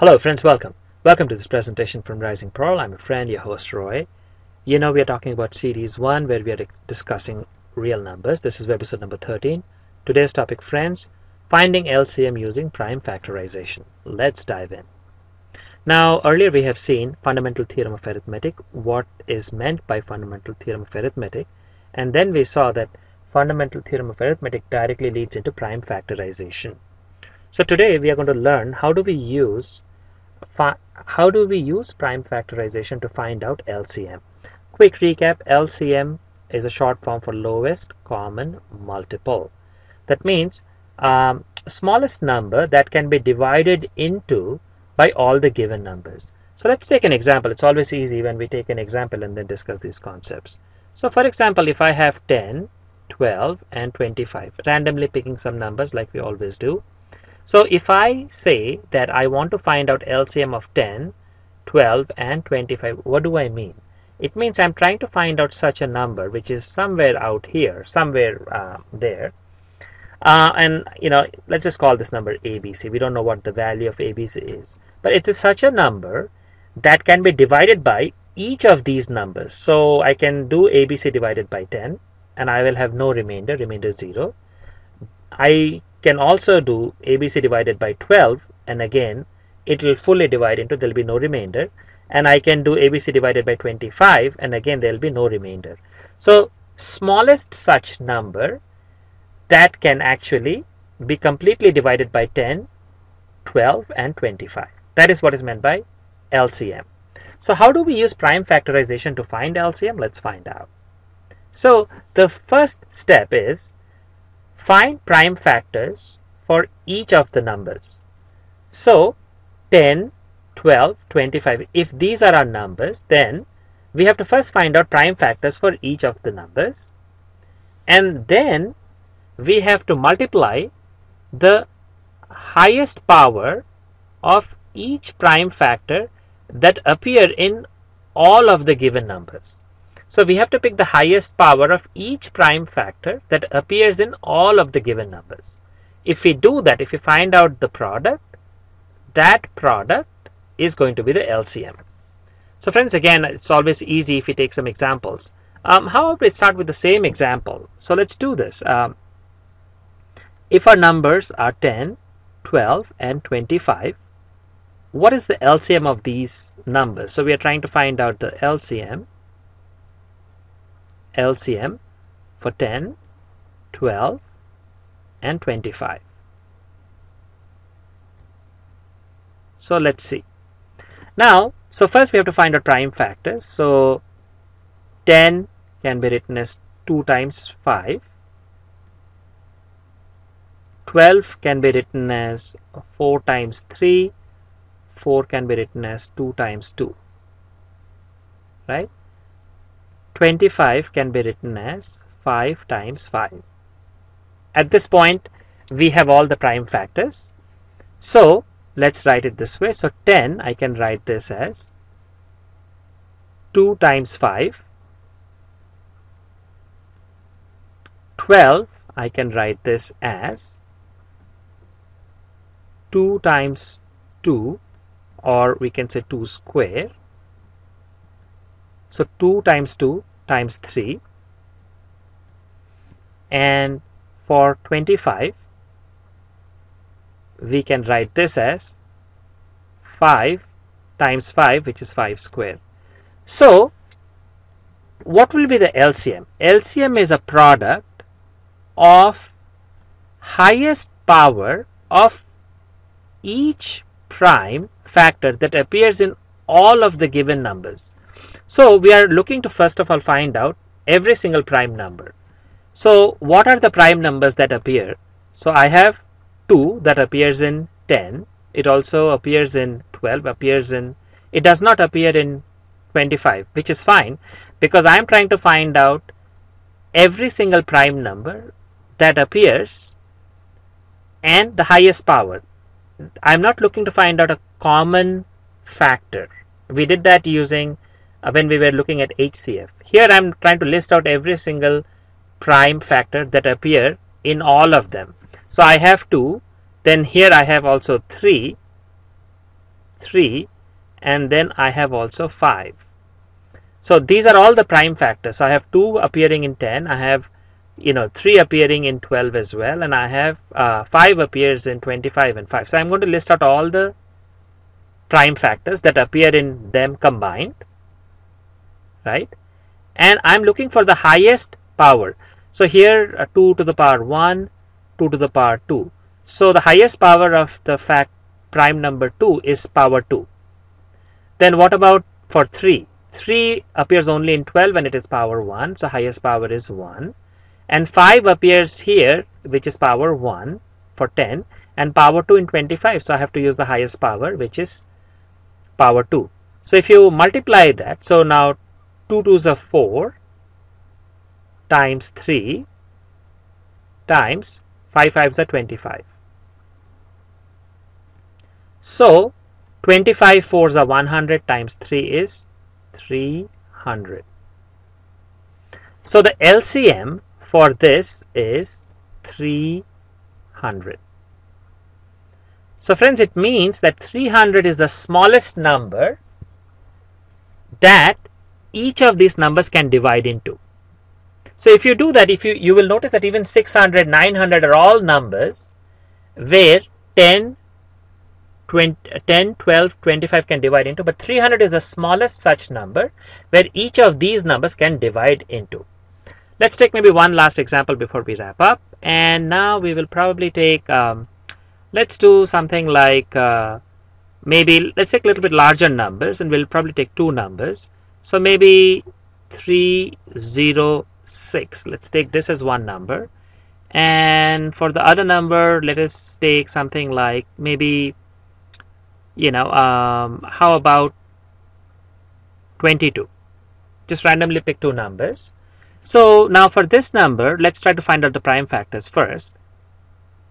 Hello friends, welcome. Welcome to this presentation from Rising Pearl. I'm a friend, your host Roy. You know we are talking about series 1 where we are discussing real numbers. This is episode number 13. Today's topic friends, finding LCM using prime factorization. Let's dive in. Now earlier we have seen fundamental theorem of arithmetic, what is meant by fundamental theorem of arithmetic and then we saw that fundamental theorem of arithmetic directly leads into prime factorization. So today we are going to learn how do we use how do we use prime factorization to find out LCM? Quick recap, LCM is a short form for lowest common multiple. That means um, smallest number that can be divided into by all the given numbers. So let's take an example. It's always easy when we take an example and then discuss these concepts. So for example, if I have 10, 12 and 25, randomly picking some numbers like we always do, so if I say that I want to find out LCM of 10, 12 and 25, what do I mean? It means I'm trying to find out such a number which is somewhere out here, somewhere uh, there. Uh, and you know, let's just call this number ABC. We don't know what the value of ABC is. But it is such a number that can be divided by each of these numbers. So I can do ABC divided by 10 and I will have no remainder, remainder 0. I can also do ABC divided by 12 and again it will fully divide into there will be no remainder and I can do ABC divided by 25 and again there will be no remainder. So smallest such number that can actually be completely divided by 10, 12 and 25. That is what is meant by LCM. So how do we use prime factorization to find LCM? Let's find out. So the first step is Find prime factors for each of the numbers. So 10, 12, 25, if these are our numbers, then we have to first find out prime factors for each of the numbers. And then we have to multiply the highest power of each prime factor that appear in all of the given numbers. So we have to pick the highest power of each prime factor that appears in all of the given numbers. If we do that, if we find out the product, that product is going to be the LCM. So friends, again, it's always easy if we take some examples. Um, how about we start with the same example? So let's do this. Um, if our numbers are 10, 12, and 25, what is the LCM of these numbers? So we are trying to find out the LCM LCM for 10, 12 and 25. So let's see. Now, so first we have to find out prime factors. So 10 can be written as 2 times 5. 12 can be written as 4 times 3. 4 can be written as 2 times 2. Right? 25 can be written as 5 times 5. At this point, we have all the prime factors. So, let's write it this way. So, 10, I can write this as 2 times 5. 12, I can write this as 2 times 2 or we can say 2 square. So 2 times 2 times 3 and for 25 we can write this as 5 times 5 which is 5 square. So what will be the LCM? LCM is a product of highest power of each prime factor that appears in all of the given numbers. So we are looking to first of all find out every single prime number. So what are the prime numbers that appear? So I have 2 that appears in 10. It also appears in 12, appears in, it does not appear in 25, which is fine because I am trying to find out every single prime number that appears and the highest power. I'm not looking to find out a common factor. We did that using when we were looking at HCF. Here I'm trying to list out every single prime factor that appear in all of them. So I have 2, then here I have also 3, 3 and then I have also 5 so these are all the prime factors so I have 2 appearing in 10 I have you know 3 appearing in 12 as well and I have uh, 5 appears in 25 and 5 so I'm going to list out all the prime factors that appear in them combined right? And I'm looking for the highest power. So here uh, 2 to the power 1 2 to the power 2 so the highest power of the fact prime number 2 is power 2 then what about for 3 3 appears only in 12 when it is power 1 so highest power is 1 and 5 appears here which is power 1 for 10 and power 2 in 25 so I have to use the highest power which is power 2 so if you multiply that so now 2 2s are 4 times 3 times 5 5s are 25 so 25 fours are 100 times 3 is 300. So the LCM for this is 300. So friends, it means that 300 is the smallest number that each of these numbers can divide into. So if you do that, if you, you will notice that even 600, 900 are all numbers where 10, 20, 10, 12, 25 can divide into, but 300 is the smallest such number where each of these numbers can divide into. Let's take maybe one last example before we wrap up. And now we will probably take, um, let's do something like uh, maybe, let's take a little bit larger numbers and we'll probably take two numbers. So maybe 306. Let's take this as one number. And for the other number, let us take something like maybe you know um, how about 22 just randomly pick two numbers. So now for this number let's try to find out the prime factors first.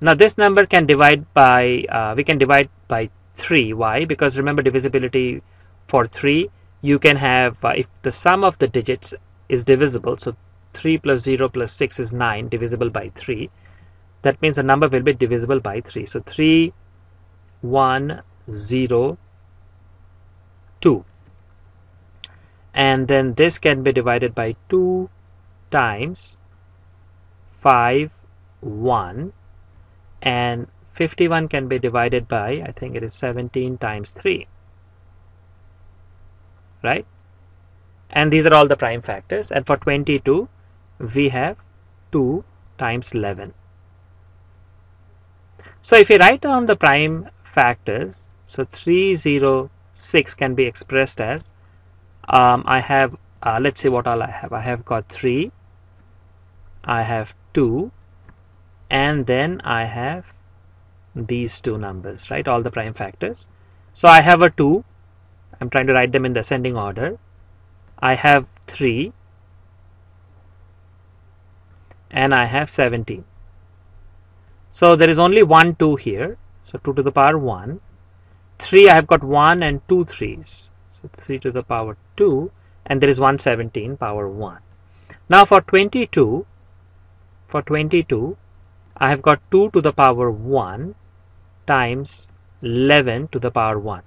Now this number can divide by uh, we can divide by 3 why? Because remember divisibility for 3 you can have uh, if the sum of the digits is divisible so 3 plus 0 plus 6 is 9 divisible by 3 that means the number will be divisible by 3 so 3 1 0 2 and then this can be divided by 2 times 5 1 and 51 can be divided by I think it is 17 times 3 right? And these are all the prime factors. And for 22 we have 2 times 11 so if you write down the prime factors so 306 can be expressed as um, I have uh, let's see what all I have. I have got 3 I have 2 and then I have these two numbers right? All the prime factors. So I have a 2 I'm trying to write them in the ascending order. I have 3 and I have 17 so there is only one 2 here. So 2 to the power 1 3 I have got 1 and 2 3's so 3 to the power 2 and there is 117 power 1 now for 22 for 22 I have got 2 to the power 1 times 11 to the power 1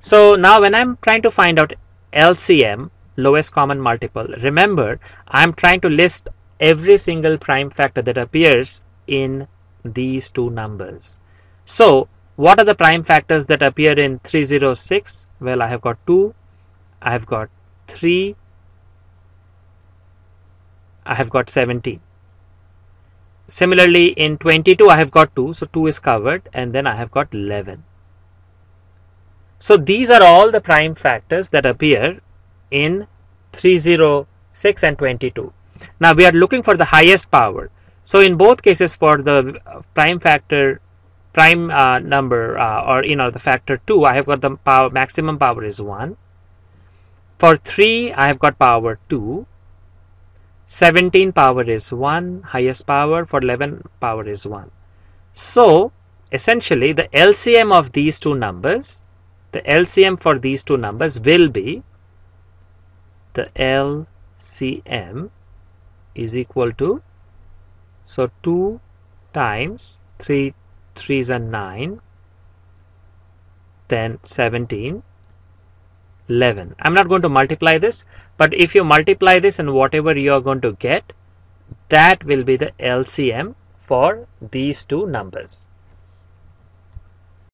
so now when I'm trying to find out LCM lowest common multiple remember I'm trying to list every single prime factor that appears in these two numbers so what are the prime factors that appear in 306? Well, I have got 2, I have got 3, I have got 17. Similarly, in 22, I have got 2, so 2 is covered, and then I have got 11. So these are all the prime factors that appear in 306 and 22. Now we are looking for the highest power. So in both cases for the prime factor prime uh, number uh, or you know the factor 2 I have got the power maximum power is 1 for 3 I have got power 2 17 power is 1 highest power for 11 power is 1 so essentially the LCM of these two numbers the LCM for these two numbers will be the LCM is equal to so 2 times 3 3s are 9 then 17 11 I'm not going to multiply this but if you multiply this and whatever you are going to get that will be the LCM for these two numbers